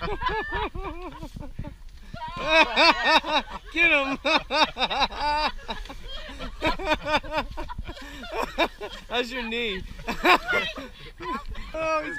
Get him! How's your knee? oh, he's got